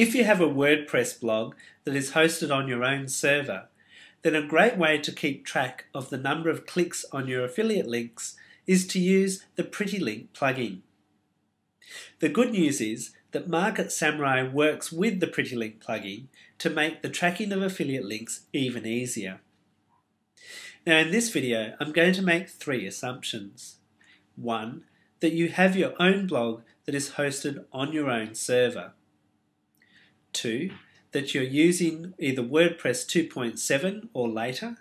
If you have a WordPress blog that is hosted on your own server, then a great way to keep track of the number of clicks on your affiliate links is to use the PrettyLink plugin. The good news is that Market Samurai works with the PrettyLink plugin to make the tracking of affiliate links even easier. Now in this video, I'm going to make three assumptions. One, that you have your own blog that is hosted on your own server. Two, that you're using either WordPress 2.7 or later.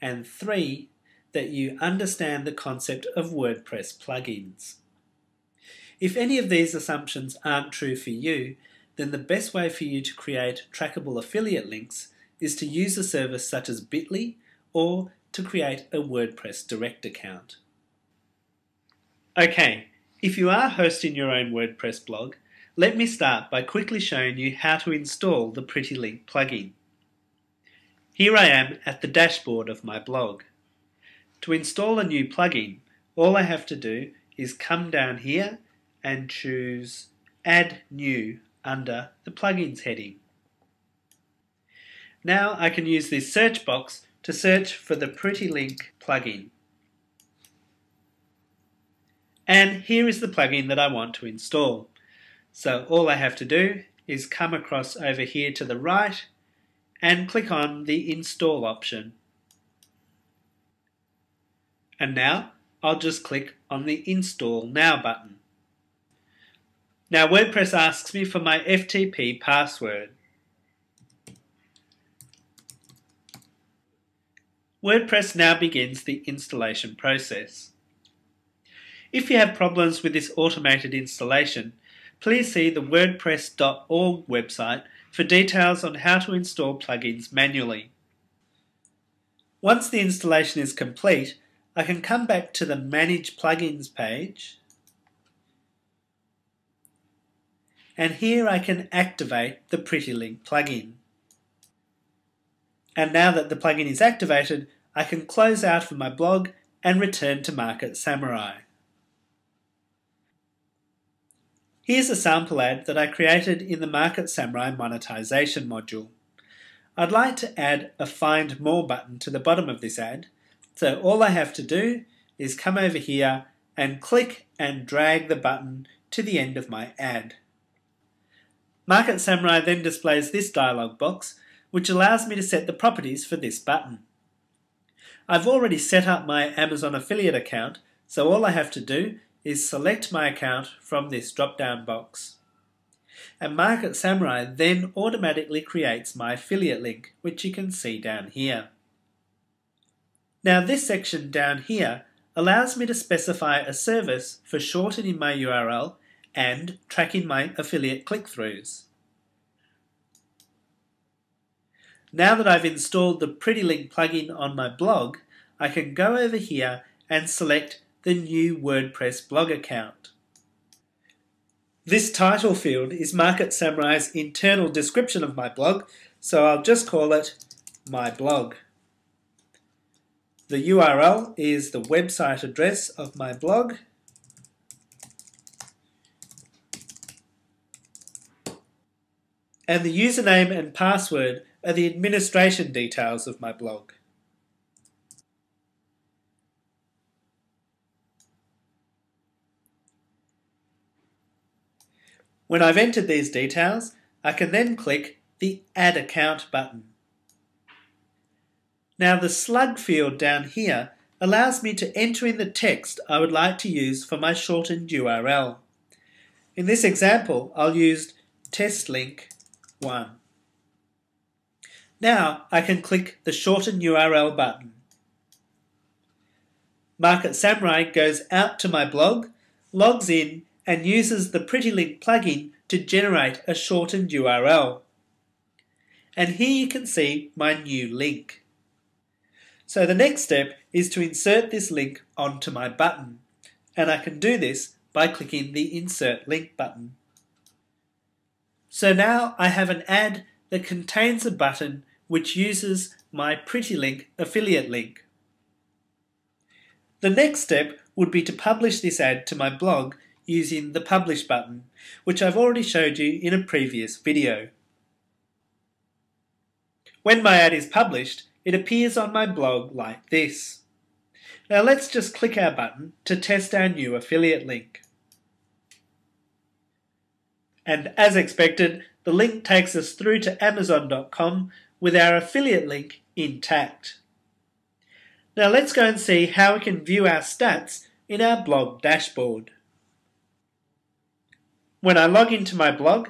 And three, that you understand the concept of WordPress plugins. If any of these assumptions aren't true for you, then the best way for you to create trackable affiliate links is to use a service such as Bitly or to create a WordPress direct account. Okay, if you are hosting your own WordPress blog, let me start by quickly showing you how to install the PrettyLink plugin. Here I am at the dashboard of my blog. To install a new plugin, all I have to do is come down here and choose Add New under the Plugins heading. Now I can use this search box to search for the PrettyLink plugin. And here is the plugin that I want to install. So all I have to do is come across over here to the right and click on the install option. And now I'll just click on the install now button. Now WordPress asks me for my FTP password. WordPress now begins the installation process. If you have problems with this automated installation, please see the wordpress.org website for details on how to install plugins manually. Once the installation is complete, I can come back to the Manage Plugins page and here I can activate the PrettyLink plugin. And now that the plugin is activated, I can close out of my blog and return to Market Samurai. Here's a sample ad that I created in the Market Samurai monetization module. I'd like to add a Find More button to the bottom of this ad, so all I have to do is come over here and click and drag the button to the end of my ad. Market Samurai then displays this dialog box, which allows me to set the properties for this button. I've already set up my Amazon affiliate account, so all I have to do is select my account from this drop-down box. And Market Samurai then automatically creates my affiliate link, which you can see down here. Now this section down here allows me to specify a service for shortening my URL and tracking my affiliate click-throughs. Now that I've installed the PrettyLink plugin on my blog, I can go over here and select the new WordPress blog account. This title field is Market Samurai's internal description of my blog, so I'll just call it My Blog. The URL is the website address of my blog. And the username and password are the administration details of my blog. When I've entered these details, I can then click the Add Account button. Now the slug field down here allows me to enter in the text I would like to use for my shortened URL. In this example, I'll use testlink1. Now I can click the Shorten URL button. Market Samurai goes out to my blog, logs in and uses the PrettyLink plugin to generate a shortened URL. And here you can see my new link. So the next step is to insert this link onto my button, and I can do this by clicking the Insert Link button. So now I have an ad that contains a button which uses my PrettyLink affiliate link. The next step would be to publish this ad to my blog using the Publish button, which I've already showed you in a previous video. When my ad is published, it appears on my blog like this. Now let's just click our button to test our new affiliate link. And as expected, the link takes us through to Amazon.com with our affiliate link intact. Now let's go and see how we can view our stats in our blog dashboard. When I log into my blog,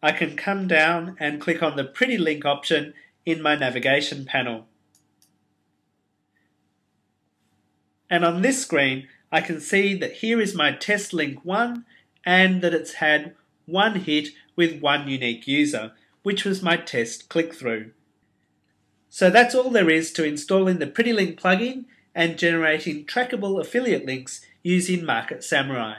I can come down and click on the Pretty Link option in my navigation panel. And on this screen, I can see that here is my test link 1 and that it's had one hit with one unique user, which was my test click-through. So that's all there is to installing the PrettyLink plugin and generating trackable affiliate links using Market Samurai.